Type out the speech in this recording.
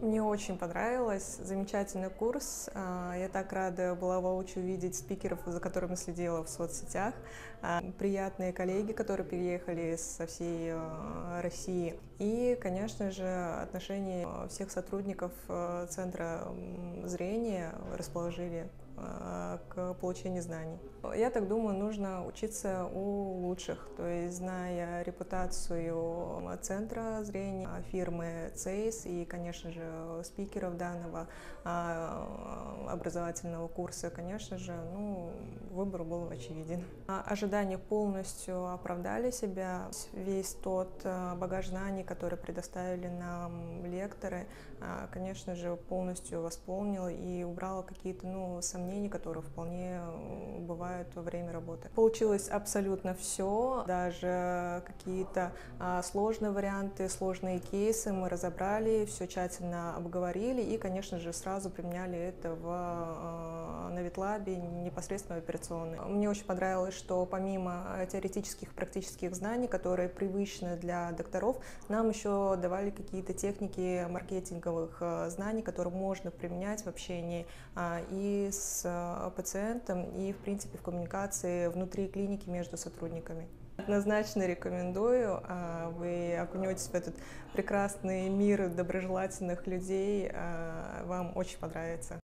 Мне очень понравилось, замечательный курс. А, я так рада была воочию увидеть спикеров, за которыми следила в соцсетях. А, приятные коллеги, которые переехали со всей а, России. И, конечно же, отношение всех сотрудников Центра зрения расположили к получению знаний. Я так думаю, нужно учиться у лучших, то есть зная репутацию центра зрения, фирмы CEIS и, конечно же, спикеров данного а, образовательного курса, конечно же, ну, выбор был очевиден. Ожидания полностью оправдали себя. Весь тот а, багаж знаний, который предоставили нам лекторы, а, конечно же, полностью восполнил и убрал какие-то ну, сомнения, которые вполне бывают во время работы. Получилось абсолютно все, даже какие-то сложные варианты, сложные кейсы мы разобрали, все тщательно обговорили и, конечно же, сразу применяли это в, на Ветлабе непосредственно в операционной. Мне очень понравилось, что помимо теоретических практических знаний, которые привычны для докторов, нам еще давали какие-то техники маркетинговых э, знаний, которые можно применять в общении а, и с пациентом, и, в принципе, в коммуникации внутри клиники между сотрудниками. Однозначно рекомендую. А, вы окунетесь в этот прекрасный мир доброжелательных людей. А, вам очень понравится.